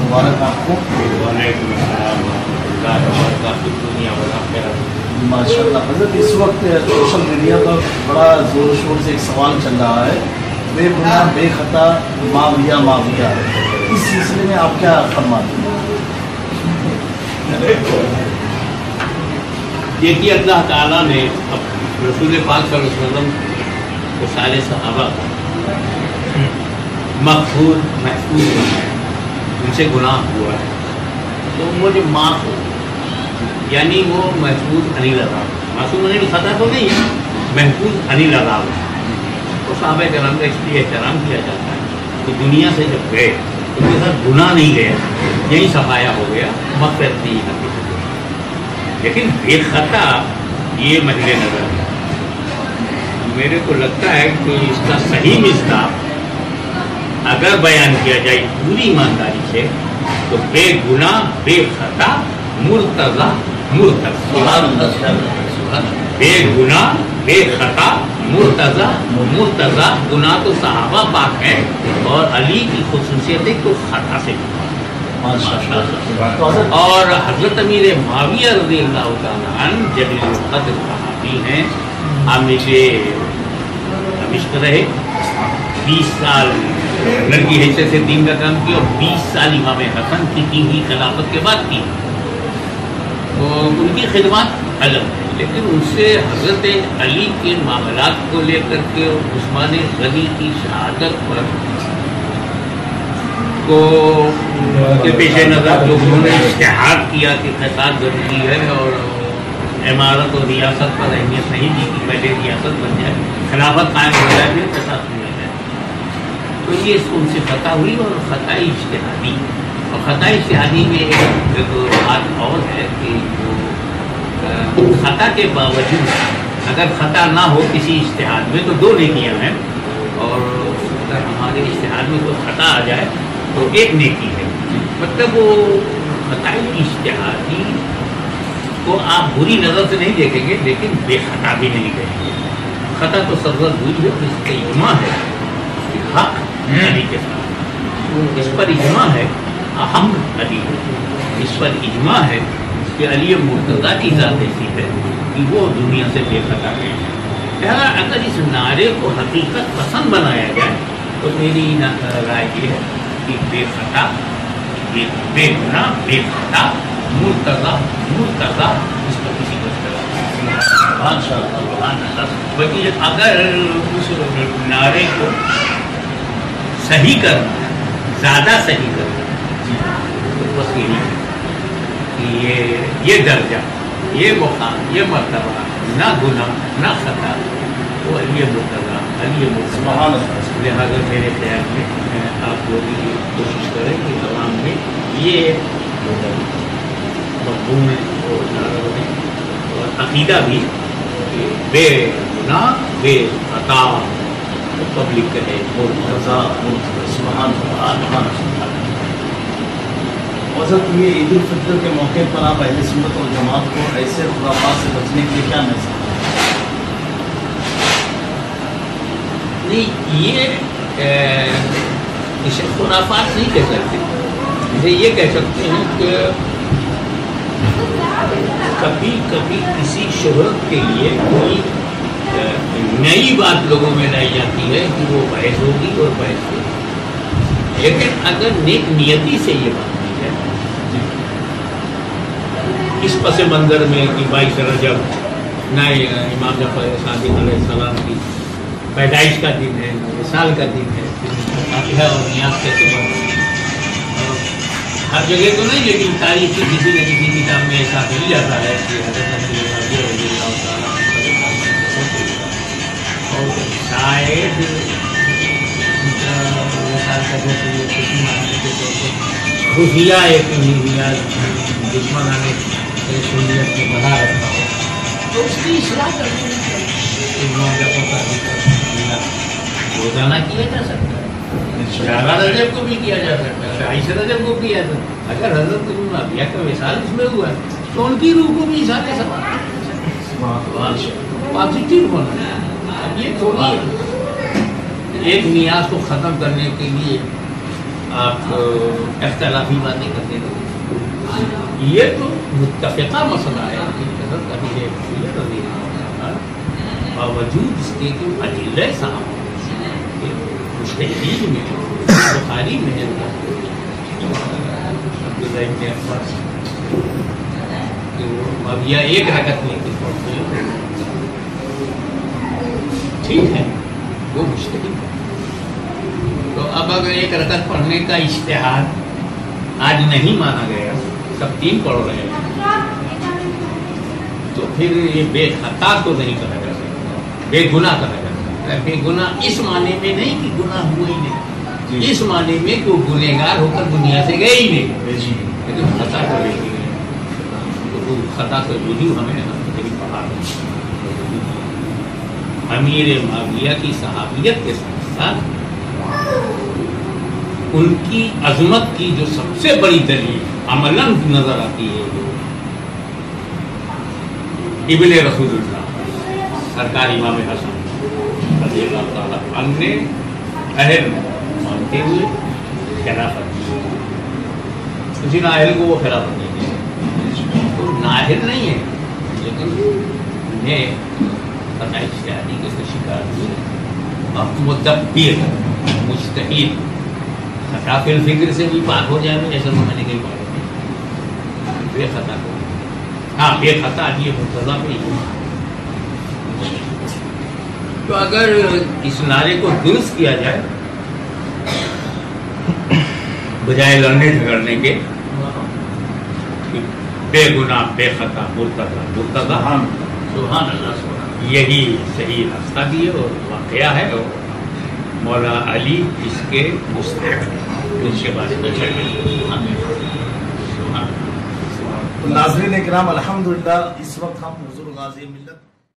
مبارک آپ کو۔ وعلیکم السلام ماشاء اللہ حضرت اس وقت سوشل میڈیا پر بڑا زور شور سے ایک سوال چل رہا ہے۔ بے گناہ بے خطا معاویہ معاویہ۔ اس سلسلے میں آپ کیا فرماتے ہیں؟ دیکھیے اللہ تعالیٰ نے اب رسول پاک صلی اللہ علیہ وسلم کو سارے صحابہ مقبول محفوظ بنایا۔ ان سے گناہ ہوا ہے، تو مجھے معاف ہو یعنی وہ محفوظ نہیں لگا معصوم نے خطا تو نہیں ہے، محفوظ نہیں لگا تو صحابہ کرام کا اس لیے احترام کیا جاتا ہے کہ دنیا سے جب گئے، تو ان کے ساتھ گناہ نہیں گیا یہی صفایا ہو گیا، مغفرت نہیں ہے لیکن بے خطا یہ مجل نظر ہے میرے کو لگتا ہے کہ اس کا صحیح مصداق اگر بیان کیا جائے پوری ایمانداری سے تو بے گناہ بے خطا مرتضی مرتضی۔ بے گناہ بے خطا مرتضی مرتضی۔ گناہ تو صحابہ پاک ہے اور علی کی خصوصیت ہے تو خطا سے اور حضرت امیر معاویہ رضی اللہ تعالیٰ عنہ جلیل القدر صحابی ہیں۔ ہمیشہ ہمیشہ رہے بیس سال لڑکی حیثیت سے دین کا کام کیا اور بیس سال امام حسن کی کی ہوئی خلافت کے بعد کی۔ تو ان کی خدمات الگ ہے لیکن ان سے حضرت علی کے معاملات کو لے کر کے اور عثمان غنی کی شہادت پر کو کے پیش نظر جو انہوں نے اشتہار کیا کہ فساد ضروری ہے اور عمارت اور ریاست پر اہمیت نہیں دی کہ پہلے ریاست بن جائے، خلافت قائم ہو جائے، پھر فساد ہو جائے۔ تو یہ اس کو ان سے خطا ہوئی اور خطائی اشتہادی اور خطائی اشتہادی میں ایک بات اور ہے کہ خطا کے باوجود اگر خطا نہ ہو کسی اشتہاد میں تو دو نیکیاں ہیں۔ اور اگر ہمارے اشتہاد میں کوئی خطا آ جائے تو ایک نیکی ہے۔ مطلب وہ خطائی اشتہادی کو آپ بری نظر سے نہیں دیکھیں گے، لیکن بے خطا بھی نہیں کہیں گے۔ خطا تو سرزد ہوئی ہے، اس کا اجماع ہے۔ کہ حق علی کے ساتھ۔ اس پر اجماع ہے، اہم علی اس پر اجماع ہے کہ علی مرتضیٰ کی ذات ایسی ہے کہ وہ دنیا سے بے خطا گئے ہیں لہٰذا اگر اس نعرے کو حقیقت پسند بنایا جائے، تو میری رائے یہ ہے کہ بے خطا، بے بے گناہ، بے خطا، مرتضیٰ مرتضیٰ، اس پر کسی کو ماشاء اللہ۔ اگر اس نعرے کو صحیح کرنا زیادہ صحیح کرنا تو بس یہی ہے کہ یہ یہ درجہ یہ مقام یہ مرتبہ نہ گناہ نہ خطا وہ علی مرتبہ علی مرتبہ لہٰذا میرے خیال میں آپ لوگ یہ کوشش کریں کہ عوام میں یہ مقبول اور اور عقیدہ بھی کہ بے گناہ بے خطا۔ پبلک کہے رضا سبحان اللہ حضرت، یہ عید الفطر کے موقع پر آپ اہل سنت اور جماعت کو ایسے خرافات سے بچنے کے لیے کیا میسج نہیں، یہ اسے خرافات نہیں کہہ سکتے۔ اسے یہ کہہ سکتے ہیں کہ کبھی کبھی کسی شہرت کے لیے کوئی نئی بات لوگوں میں لائی جاتی ہے کہ وہ بحث ہوگی اور بحث ہوگی۔ لیکن اگر نیک نیتی سے یہ بات کی جائے، اس پس منظر میں کہ بائیس رجب نئے امام جعفر صادق علیہ السلام کی پیدائش کا دن ہے مثال کا دن ہے فاتحہ اور نیاز کیسے ہر جگہ تو نہیں، لیکن تاریخ کی کسی نہ کسی کتاب میں ایسا مل جاتا ہے کہ حضرت شاید خفیہ ایک میڈیا دشمنان سنیت میں بنا رکھا ہو تو اس کی اصلاح کرنی چاہیے روزانہ کیا جا سکتا ہے؟ شارہ رجب کو بھی کیا جا سکتا ہے عائشہ رجب کو کیا جا سکتا اگر حضرت معاویہ کا مثال اس میں ہوا ہے تو ان کی روح کو بھی اظہار سوال پازیٹیو ہونا۔ ہے یہ ایک نیاز کو ختم کرنے کے لیے آپ اختلافی باتیں کرتے رہے یہ تو متفقہ مسئلہ ہے باوجود اس کے کہ عدل صاحب مشتحدین میں بخاری میں ہے کہ وہ معاویہ ایک رکعت لے کے پڑھتے ہیں۔ ٹھیک ہے وہ مشتحد ہے۔ تو اب اگر ایک رکعت پڑھنے کا اشتہار آج نہیں مانا گیا سب تین پڑھ رہے ہیں۔ تو پھر یہ بے خطا تو نہیں کہا جا سکتا بے گناہ کہا جا سکتا بے گناہ اس معنی میں نہیں کہ گناہ ہوا ہی نہیں اس معنی میں کہ وہ گنہگار ہو کر دنیا سے گئے ہی نہیں۔ جی۔ لیکن خطا کو لے کے گئے تو خطا کا وجود ہمیں پڑھا۔ امیر معاویہ کی صحابیت کے ساتھ ساتھ ان کی عظمت کی جو سب سے بڑی دلیل عملاً نظر آتی ہے وہ ابن رسول اللہ سرکار امام حسن رضی اللہ تعالیٰ عنہ نے اہل مانتے ہوئے خلافت کی۔ اسی نااہل کو وہ خلافت نہیں دی۔ تو نااہل نہیں ہے، لیکن انہیں شکار ہوئے اب مدبر مستحید خطا الفکر سے بھی پاک ہو جائے ایسا میں نہیں بے خطا۔ کو ہاں بے خطا یہ مرتضی پہ تو اگر اس نعرے کو درست کیا جائے بجائے لڑنے جھگڑنے کے بے گناہ بے خطا مرتضی مرتضی۔ ہاں سبحان اللہ۔ سبحان یہی صحیح راستہ بھی ہے اور واقعہ ہے۔ اور مولا علی اس کے مستحق اس کے بارے میں چڑھ ناظرین کرام الحمدللہ، اس وقت ہم حضور غازی ملت